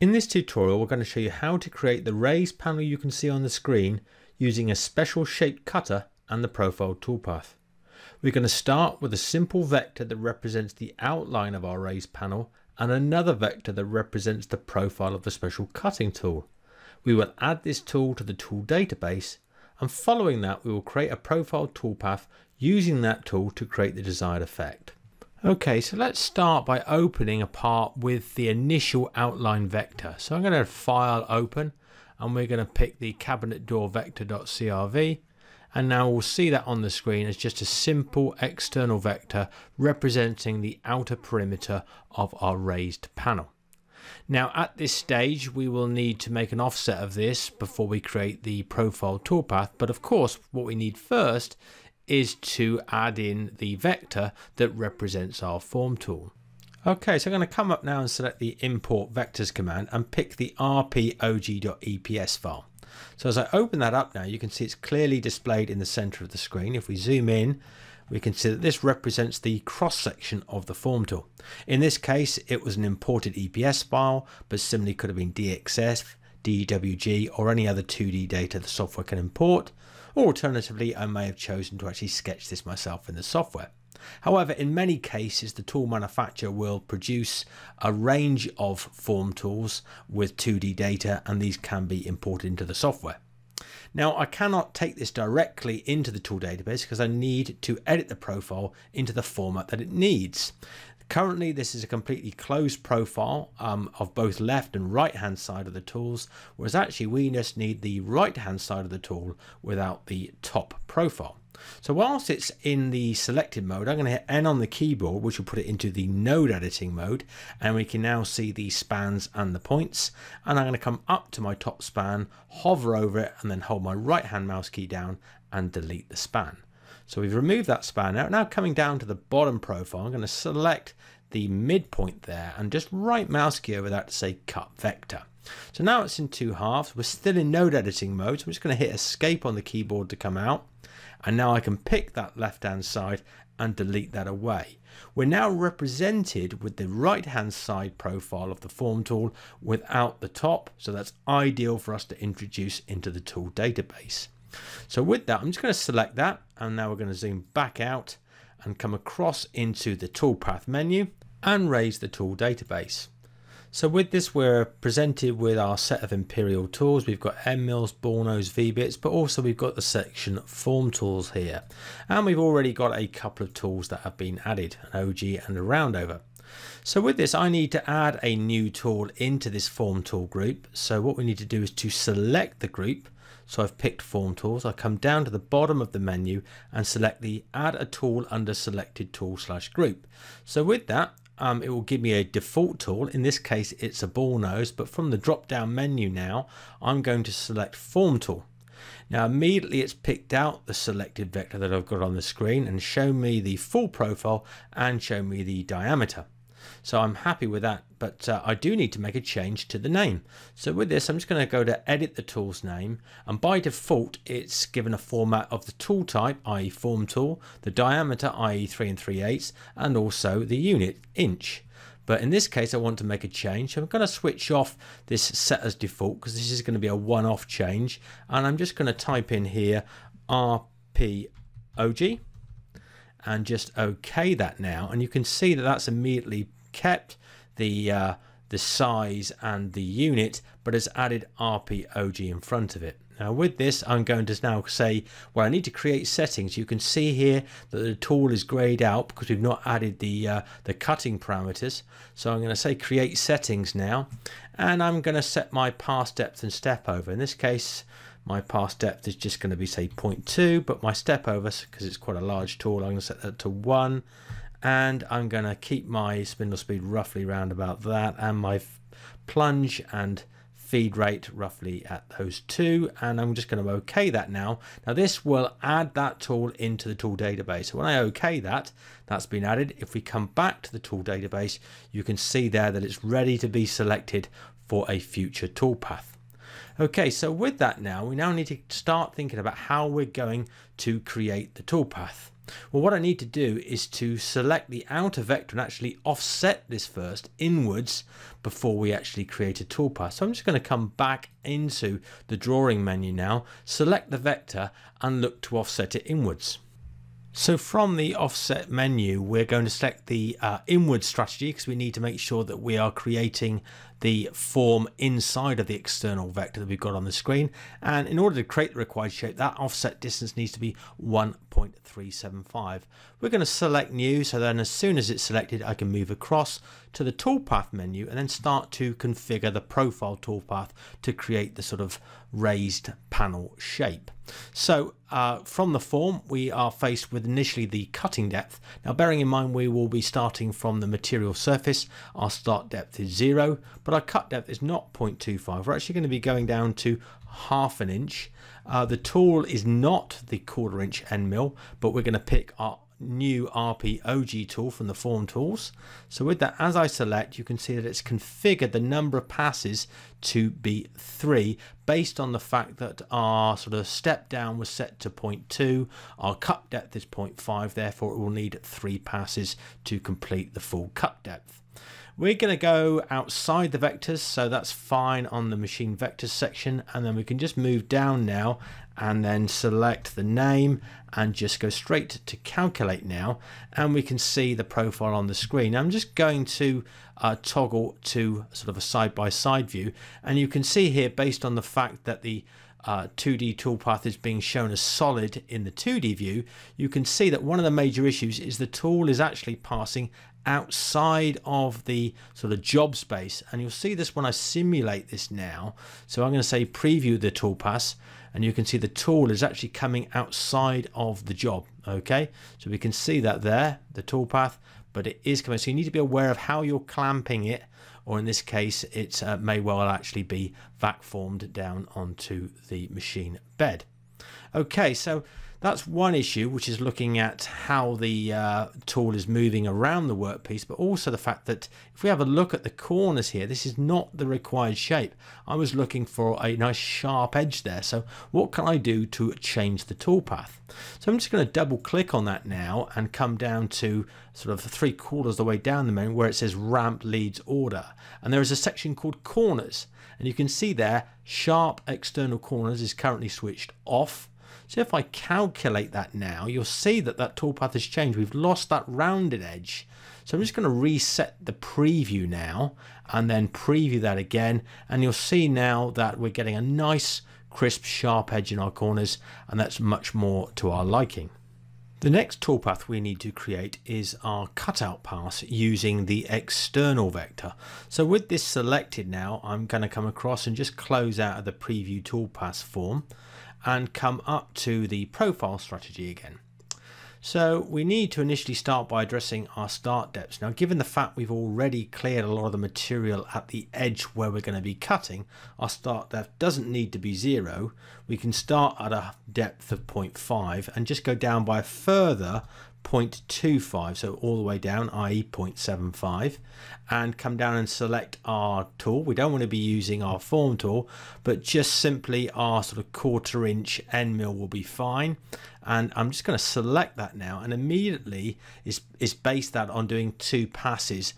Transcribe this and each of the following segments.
In this tutorial we're going to show you how to create the raised panel you can see on the screen using a special shape cutter and the profile toolpath. We're going to start with a simple vector that represents the outline of our raised panel and another vector that represents the profile of the special cutting tool. We will add this tool to the tool database and following that we will create a profile toolpath using that tool to create the desired effect. Okay, so let's start by opening a part with the initial outline vector. So I'm going to file open and we're going to pick the cabinet door vector.crv and now we'll see that on the screen as just a simple external vector representing the outer perimeter of our raised panel. Now at this stage we will need to make an offset of this before we create the profile toolpath but of course what we need first is to add in the vector that represents our form tool. Okay, so I'm going to come up now and select the import vectors command and pick the rpog.eps file. So as I open that up now, you can see it's clearly displayed in the center of the screen. If we zoom in, we can see that this represents the cross section of the form tool. In this case, it was an imported EPS file, but similarly could have been DXF, DWG, or any other 2D data the software can import. Or alternatively, I may have chosen to actually sketch this myself in the software. However, in many cases, the tool manufacturer will produce a range of form tools with 2D data and these can be imported into the software. Now I cannot take this directly into the tool database because I need to edit the profile into the format that it needs. Currently, this is a completely closed profile um, of both left and right hand side of the tools, whereas actually we just need the right hand side of the tool without the top profile. So whilst it's in the selected mode, I'm going to hit N on the keyboard, which will put it into the node editing mode. And we can now see the spans and the points. And I'm going to come up to my top span, hover over it, and then hold my right hand mouse key down and delete the span. So we've removed that span now. Now coming down to the bottom profile, I'm going to select the midpoint there and just right mouse key over that to say cut vector. So now it's in two halves. We're still in node editing mode. So I'm just going to hit escape on the keyboard to come out. And now I can pick that left hand side and delete that away. We're now represented with the right hand side profile of the form tool without the top. So that's ideal for us to introduce into the tool database. So with that, I'm just going to select that and now we're going to zoom back out and come across into the toolpath menu and raise the tool database. So with this, we're presented with our set of Imperial tools. We've got End Mills, Bornos, V-Bits, but also we've got the section Form Tools here. And we've already got a couple of tools that have been added, an OG and a roundover. So with this, I need to add a new tool into this form tool group. So what we need to do is to select the group. So I've picked form tools. I come down to the bottom of the menu and select the add a tool under selected tool slash group. So with that, um, it will give me a default tool. In this case, it's a ball nose, but from the drop down menu now, I'm going to select form tool. Now immediately it's picked out the selected vector that I've got on the screen and shown me the full profile and shown me the diameter. So I'm happy with that, but uh, I do need to make a change to the name. So with this, I'm just going to go to edit the tool's name. And by default, it's given a format of the tool type, i.e. form tool, the diameter, i.e. 3 and 3 eighths, and also the unit, inch. But in this case, I want to make a change. So I'm going to switch off this set as default because this is going to be a one-off change. And I'm just going to type in here RPOG and just OK that now. And you can see that that's immediately kept the uh, the size and the unit, but has added RPOG in front of it. Now with this, I'm going to now say, well, I need to create settings. You can see here that the tool is grayed out because we've not added the, uh, the cutting parameters. So I'm going to say create settings now, and I'm going to set my pass depth and step over. In this case, my pass depth is just going to be say 0.2, but my step over, because it's quite a large tool, I'm going to set that to one and I'm going to keep my spindle speed roughly around about that and my plunge and feed rate roughly at those two and I'm just going to OK that now. Now this will add that tool into the tool database. So when I OK that, that's been added. If we come back to the tool database, you can see there that it's ready to be selected for a future toolpath. Okay, so with that now, we now need to start thinking about how we're going to create the toolpath. Well, what I need to do is to select the outer vector and actually offset this first inwards before we actually create a toolpath. So I'm just going to come back into the drawing menu now, select the vector and look to offset it inwards. So from the offset menu, we're going to select the uh, inward strategy because we need to make sure that we are creating the form inside of the external vector that we've got on the screen. And in order to create the required shape, that offset distance needs to be 1.375. We're going to select new. So then as soon as it's selected, I can move across to the toolpath menu and then start to configure the profile toolpath to create the sort of raised panel shape. So uh, from the form, we are faced with initially the cutting depth. Now, bearing in mind we will be starting from the material surface, our start depth is zero, but our cut depth is not 0.25. We're actually going to be going down to half an inch. Uh, the tool is not the quarter inch end mill, but we're going to pick our new RPOG tool from the form tools. So with that, as I select, you can see that it's configured the number of passes to be three based on the fact that our sort of step down was set to 0.2, our cut depth is 0.5, therefore it will need three passes to complete the full cut depth. We're going to go outside the vectors, so that's fine on the machine vectors section. And then we can just move down now and then select the name and just go straight to calculate now. And we can see the profile on the screen. I'm just going to uh, toggle to sort of a side-by-side -side view. And you can see here, based on the fact that the uh, 2D toolpath is being shown as solid in the 2D view, you can see that one of the major issues is the tool is actually passing outside of the sort of job space. And you'll see this when I simulate this now. So I'm going to say preview the toolpath and you can see the tool is actually coming outside of the job. Okay, so we can see that there, the toolpath, but it is coming. So you need to be aware of how you're clamping it or in this case, it uh, may well actually be vac formed down onto the machine bed. Okay, so that's one issue, which is looking at how the uh, tool is moving around the workpiece, but also the fact that if we have a look at the corners here, this is not the required shape. I was looking for a nice sharp edge there. So what can I do to change the toolpath? So I'm just going to double click on that now and come down to sort of three quarters of the way down the menu where it says ramp leads order. And there is a section called corners. And you can see there, sharp external corners is currently switched off. So if I calculate that now, you'll see that that toolpath has changed. We've lost that rounded edge. So I'm just going to reset the preview now and then preview that again. And you'll see now that we're getting a nice crisp sharp edge in our corners and that's much more to our liking. The next toolpath we need to create is our cutout pass using the external vector. So with this selected now, I'm going to come across and just close out of the preview toolpath form and come up to the profile strategy again. So we need to initially start by addressing our start depths. Now, given the fact we've already cleared a lot of the material at the edge where we're going to be cutting, our start depth doesn't need to be zero. We can start at a depth of 0.5 and just go down by a further 0.25 so all the way down i.e 0.75 and come down and select our tool. We don't want to be using our form tool but just simply our sort of quarter inch end mill will be fine and I'm just going to select that now and immediately is is based that on doing two passes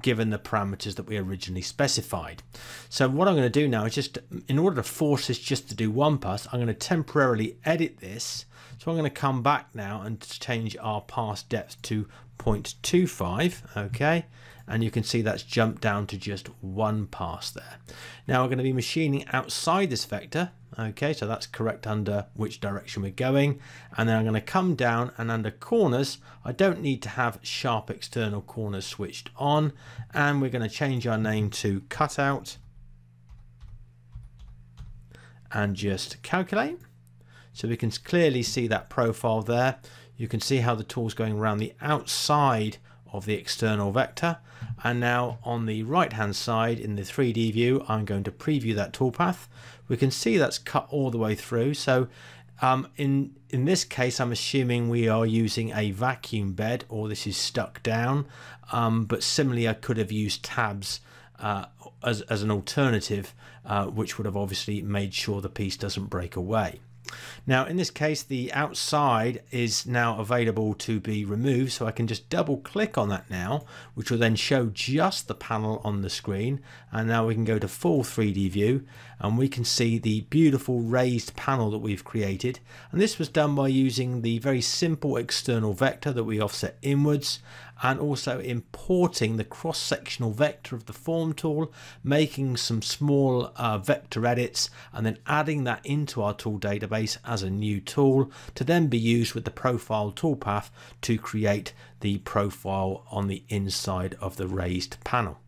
given the parameters that we originally specified so what I'm going to do now is just in order to force this just to do one pass I'm going to temporarily edit this so I'm going to come back now and change our pass depth to 0.25. Okay. And you can see that's jumped down to just one pass there. Now we're going to be machining outside this vector. Okay, so that's correct under which direction we're going. And then I'm going to come down and under corners, I don't need to have sharp external corners switched on. And we're going to change our name to cutout and just calculate. So we can clearly see that profile there. You can see how the tool's going around the outside of the external vector. And now on the right hand side in the 3D view, I'm going to preview that toolpath. We can see that's cut all the way through. So um, in, in this case, I'm assuming we are using a vacuum bed or this is stuck down. Um, but similarly, I could have used tabs uh, as, as an alternative, uh, which would have obviously made sure the piece doesn't break away. Now in this case the outside is now available to be removed so I can just double click on that now which will then show just the panel on the screen. And now we can go to full 3D view and we can see the beautiful raised panel that we've created. And this was done by using the very simple external vector that we offset inwards and also importing the cross-sectional vector of the form tool making some small uh, vector edits and then adding that into our tool database as a new tool to then be used with the profile toolpath to create the profile on the inside of the raised panel.